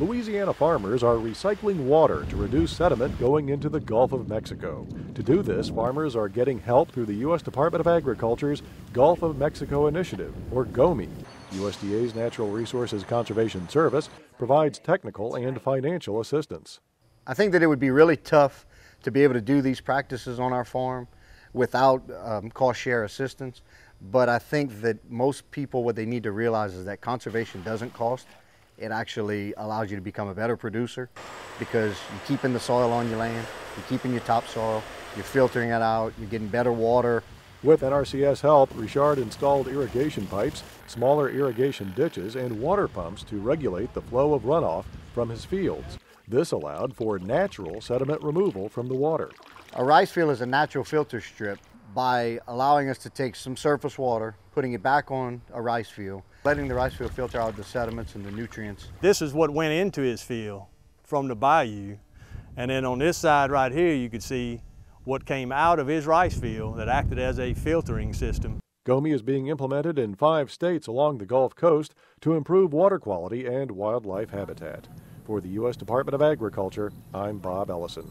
Louisiana farmers are recycling water to reduce sediment going into the Gulf of Mexico. To do this, farmers are getting help through the U.S. Department of Agriculture's Gulf of Mexico Initiative, or GOMI. USDA's Natural Resources Conservation Service provides technical and financial assistance. I think that it would be really tough to be able to do these practices on our farm without um, cost share assistance. But I think that most people, what they need to realize is that conservation doesn't cost. It actually allows you to become a better producer because you're keeping the soil on your land, you're keeping your topsoil, you're filtering it out, you're getting better water. With NRCS help, Richard installed irrigation pipes, smaller irrigation ditches, and water pumps to regulate the flow of runoff from his fields. This allowed for natural sediment removal from the water. A rice field is a natural filter strip by allowing us to take some surface water, putting it back on a rice field, letting the rice field filter out the sediments and the nutrients. This is what went into his field from the bayou. And then on this side right here, you could see what came out of his rice field that acted as a filtering system. GOMI is being implemented in five states along the Gulf Coast to improve water quality and wildlife habitat. For the U.S. Department of Agriculture, I'm Bob Ellison.